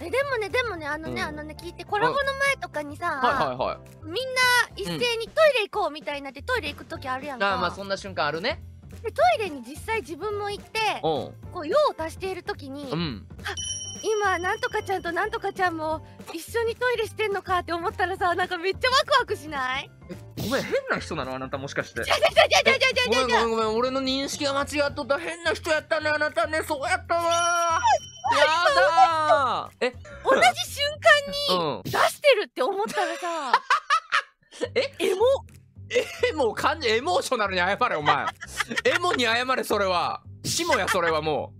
えでもねでもねあのね、うん、あのね聞いてコラボの前とかにさ、はいはいはい、みんな一斉にトイレ行こうみたいになって、うん、トイレ行く時あるやんか。あまあそんな瞬間あるね。でトイレに実際自分も行ってこう用を足している時に、うん、今なんとかちゃんとなんとかちゃんも一緒にトイレしてんのかって思ったらさなんかめっちゃワクワクしない？ごめん変な人なの？あなたもしかして。ごめんごめんごめん。俺の認識が間違っとった。変な人やったねあなたね。そうやったわや じ瞬間にうん。出してるって思ったらさ え？エモ。えもう感じエモーショナルに謝れお前。エモに謝れそれは。シモやそれはも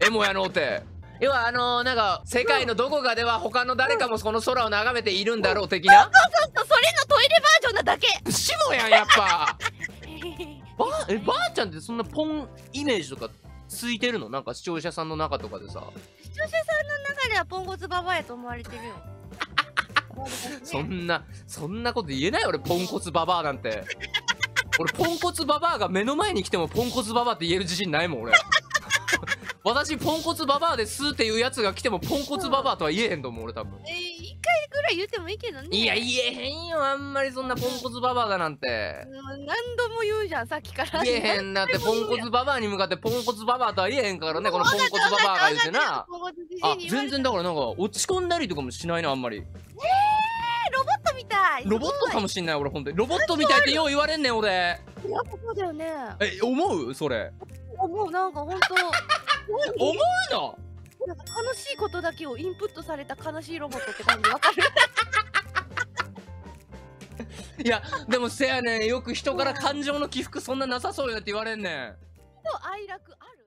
う。エモやのうて。要はあのー、なんか世界のどこかでは他の誰かもその空を眺めているんだろう的な。そうそうそれのトイレバージョンなだけ。シモやんやっぱ。ばえばあちゃんってそんなポンイメージとかついてるの？なんか視聴者さんの中とかでさ。視聴者さんの中ではポンコツババアやと思われてるよ。そんなそんなこと言えない俺ポンコツババアなんて。俺ポンコツババアが目の前に来てもポンコツババアって言える自信ないもん俺私ポンコツババアですっていうやつが来てもポンコツババアとは言えへんと思う俺多分。えー、一回ぐらい言ってもいいけどね。いや言えへんよあんまりそんなポンコツババアだなんて。うん何度も言うじゃんさっきから。言えへん。なってポンコツババアに向かってポンコツババアとは言えへんからねこのポンコツババアが言うてな。あ全然だからなんか落ち込んだりとかもしないなあんまり。ロボットみたい。ロボットかもしんない。俺ほんとに。ロボットみたいってよう言われんねん俺。やっぱそうだよね。え思う？それ。もうなんかほんと思うの？悲しいことだけをインプットされた悲しいロボットって感じわかる？いやでもせやねん。よく人から感情の起伏そんななさそうやって言われんねん。と愛楽ある？